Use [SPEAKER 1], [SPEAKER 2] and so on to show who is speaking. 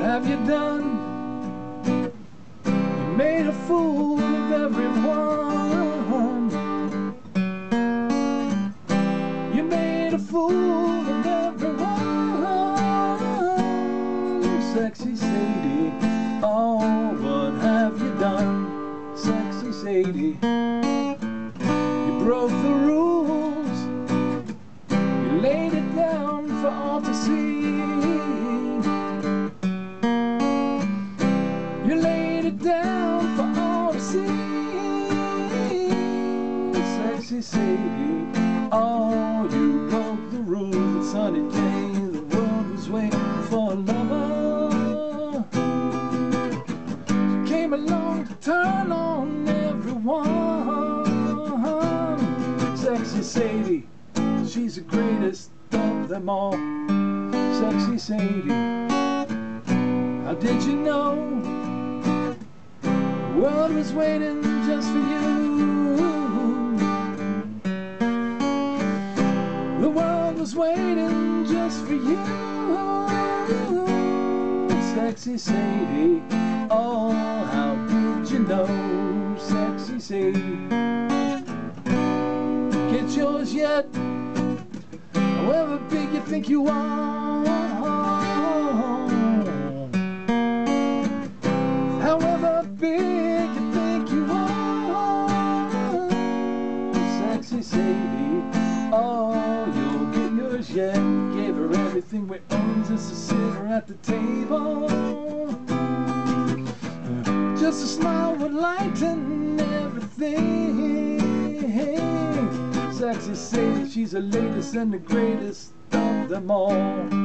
[SPEAKER 1] have you done? You made a fool of everyone. You made a fool of everyone. Sexy Sadie, oh, what have you done? Sexy Sadie, you broke the rules. You laid it all to see. You laid it down for all to see. Sexy Sadie, oh, you broke the rules. But sunny day, the world was waiting for a lover. She came along to turn on everyone. Sexy Sadie, she's the greatest of them all. Sexy Sadie, how did you know? The world was waiting just for you. The world was waiting just for you. Sexy Sadie, oh, how did you know? Sexy Sadie, get yours yet? However big you think you are. However big you think you are, sexy Sadie. Oh, you'll get yours yet. Gave her everything we own just to sit her at the table. Just a smile would lighten everything. Sexy Sadie, she's the latest and the greatest of them all.